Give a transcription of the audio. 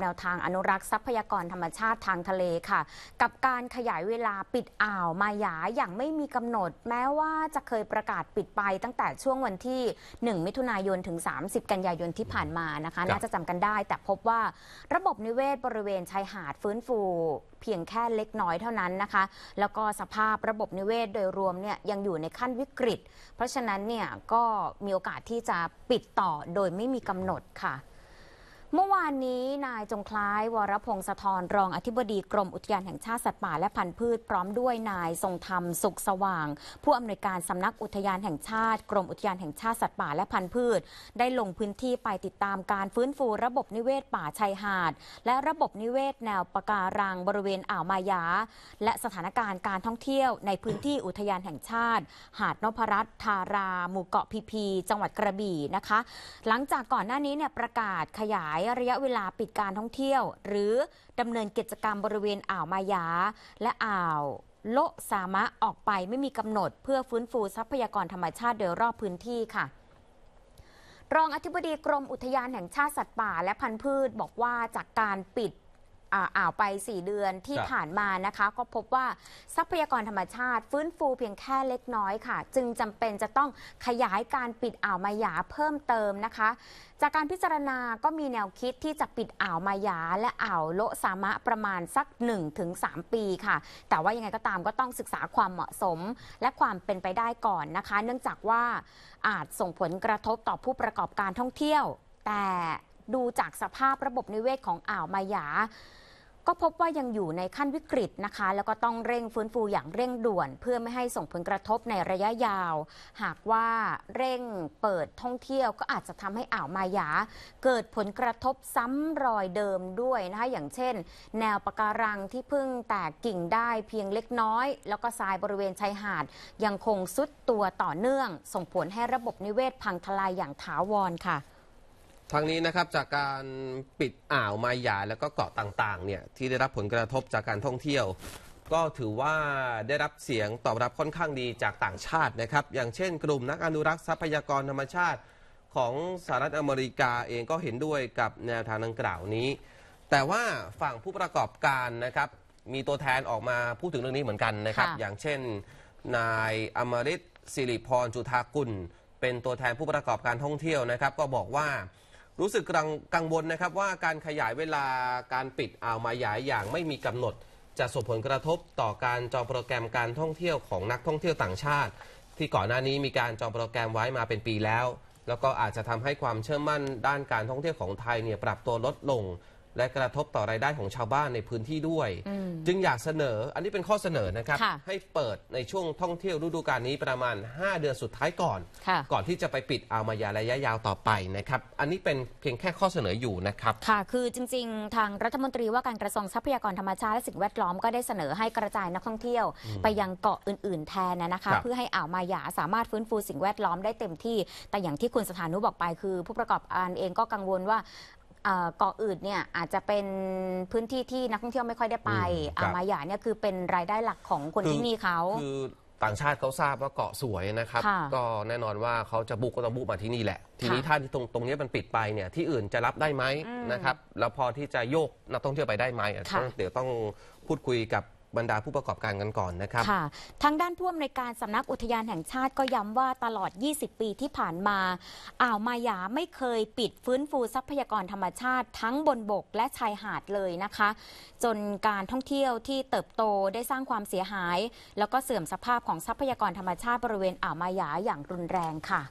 แนวทางอนุรักษ์ทรัพยากรธรรมชาติทางทะเลค่ะ กับการขยายเวลาปิดอ่าวมายาอย่างไม่มีกำหนด แม้ว่าจะเคยประกาศปิดไปตั้งแต่ช่วงวันที่ 1 มิถุนายนถึง 30 กันยายนที่ผ่านมานะคะครับน่าจะจำกันได้ แต่พบว่าระบบนิเวศบริเวณชายหาดฟื้นฟูเพียงแค่เล็กน้อยเท่านั้นนะคะ แล้วก็สภาพระบบนิเวศโดยรวมเนี่ยยังอยู่ในขั้นวิกฤต เพราะฉะนั้นเนี่ยก็มีโอกาสที่จะปิดต่อโดยไม่มีกำหนดค่ะ เมื่อวานนี้นายจงคล้ายวรพงศธรรองอธิบดีกรมอุทยานแห่งชาติสัตว์ป่าและพันธุ์พืชพร้อมด้วยนายทรงธรรมสุขสว่าง ผู้อำนวยการสำนักอุทยานแห่งชาติ กรมอุทยานแห่งชาติสัตว์ป่าและพันธุ์พืช ได้ลงพื้นที่ไปติดตามการฟื้นฟูระบบนิเวศป่าชายหาด และระบบนิเวศแนวปะการังบริเวณอ่าวมายา และสถานการณ์การท่องเที่ยวในพื้นที่อุทยานแห่งชาติ หาดนพรัตน์ทารา หมู่เกาะพีพี จังหวัดกระบี่นะคะ หลังจากก่อนหน้านี้เนี่ยประกาศขยายระยะเวลาปิดการท่องเที่ยว หรือดำเนินกิจกรรมบริเวณอ่าวมายา และอ่าวโลสามะออกไปไม่มีกำหนด เพื่อฟื้นฟูทรัพยากรธรรมชาติโดยรอบพื้นที่ค่ะรองอธิบดีกรมอุทยานแห่งชาติสัตว์ป่าและพันธุ์พืชบอกว่าจากการปิด อ่าวไป 4 เดือนที่ผ่านมานะคะ ก็พบว่าทรัพยากรธรรมชาติ ฟื้นฟูเพียงแค่เล็กน้อยค่ะ จึงจำเป็นจะต้องขยายการปิดอ่าวมายาเพิ่มเติมนะคะ จากการพิจารณาก็มีแนวคิดที่จะปิดอ่าวมายา และอ่าวโลสามะประมาณสัก 1-3 ปีค่ะ แต่ว่ายังไงก็ตามก็ต้องศึกษาความเหมาะสม และความเป็นไปได้ก่อนนะคะ เนื่องจากว่าอาจส่งผลกระทบต่อผู้ประกอบการท่องเที่ยว แต่ ดูจากสภาพระบบนิเวศของอ่าวมายา ก็พบว่ายังอยู่ในขั้นวิกฤตนะคะ แล้วก็ต้องเร่งฟื้นฟูอย่างเร่งด่วน เพื่อไม่ให้ส่งผลกระทบในระยะยาว หากว่าเร่งเปิดท่องเที่ยวก็อาจจะทำให้อ่าวมายา เกิดผลกระทบซ้ำรอยเดิมด้วยนะคะอย่างเช่น แนวปะการังที่เพิ่งแตกกิ่งได้เพียงเล็กน้อย แล้วก็ทรายบริเวณชายหาด ยังคงซุดตัวต่อเนื่อง ส่งผลให้ระบบนิเวศพังทลายอย่างถาวรค่ะ ทางนี้นะครับจากการปิดอ่าวมายาแล้วก็เกาะต่างๆเนี่ยที่ได้รับผลกระทบจากการท่องเที่ยว ก็ถือว่าได้รับเสียงตอบรับค่อนข้างดีจากต่างชาตินะครับ อย่างเช่นกลุ่มนักอนุรักษ์ทรัพยากรธรรมชาติของสหรัฐอเมริกาเองก็เห็นด้วยกับแนวทางดังกล่าวนี้ แต่ว่าฝั่งผู้ประกอบการนะครับมีตัวแทนออกมาพูดถึงเรื่องนี้เหมือนกันนะครับ ค่ะ อย่างเช่น นายอมริตสิริพรจุธากุล เป็นตัวแทนผู้ประกอบการท่องเที่ยวนะครับ ก็บอกว่า รู้สึกกังกังวลนะครับว่าการขยายเวลาการปิดอ่าวมายายอย่างไม่มีกำหนด จะส่งผลกระทบต่อการจองโปรแกรมการท่องเที่ยวของนักท่องเที่ยวต่างชาติ ที่ก่อนหน้านี้มีการจองโปรแกรมไว้มาเป็นปีแล้ว แล้วก็อาจจะทำให้ความเชื่อมั่นด้านการท่องเที่ยวของไทยเนี่ยปรับตัวลดลง และกระทบต่อรายได้ของชาวบ้านในพื้นที่ด้วย จึงอยากเสนออันนี้เป็นข้อเสนอนะครับค่ะให้เปิดในช่วงท่องเที่ยวฤดูกาลนี้ประมาณ 5 เดือนสุดท้ายก่อนค่ะก่อนที่จะไปปิดอ่าวมายาระยะยาวต่อไปนะครับอันนี้เป็นเพียงแค่ข้อเสนออยู่นะครับค่ะคือจริง ๆ ทางรัฐมนตรีว่าการกระทรวงทรัพยากรธรรมชาติและสิ่งแวดล้อมก็ได้เสนอให้กระจายนักท่องเที่ยว ไปยังเกาะอื่น ๆ แทนนะนะคะครับเพื่อให้อ่าวมายาสามารถฟื้นฟูสิ่งแวดล้อมได้เต็มที่ แต่อย่างที่คุณสถานุบอกไปคือ ผู้ประกอบการเองก็กังวลว่า เอ่อเกาะอื่นเนี่ยอาจจะเป็นพื้นที่ที่นักท่องเที่ยวไม่ค่อยได้ไปอืมครับ อ่าวมายาเนี่ยคือเป็นรายได้หลักของคนคือที่นี่เขา คือต่างชาติเขาทราบว่าเกาะสวยนะครับ ค่ะก็แน่นอนว่าเขาจะบุกก็ต้องบุกมาที่นี่แหละ ทีนี้ค่ะถ้าที่ตรงตรงนี้มันปิดไปเนี่ยที่อื่นจะรับได้ไหมอืมนะครับแล้วพอที่จะโยกนักท่องเที่ยวไปได้ไหมอะค่ะ ต้องเดี๋ยวต้องพูดคุยกับ บรรดาผู้ประกอบการกันก่อนนะครับค่ะทางด้านผู้อำนวยการสำนักอุทยานแห่งชาติก็ย้ำว่าตลอด 20 ปีที่ผ่านมา อ่าวมายาไม่เคยปิดฟื้นฟูทรัพยากรธรรมชาติ ทั้งบนบกและชายหาดเลยนะคะ จนการท่องเที่ยวที่เติบโตได้สร้างความเสียหาย แล้วก็เสื่อมสภาพของทรัพยากรธรรมชาติบริเวณอ่าวมายาอย่างรุนแรงค่ะ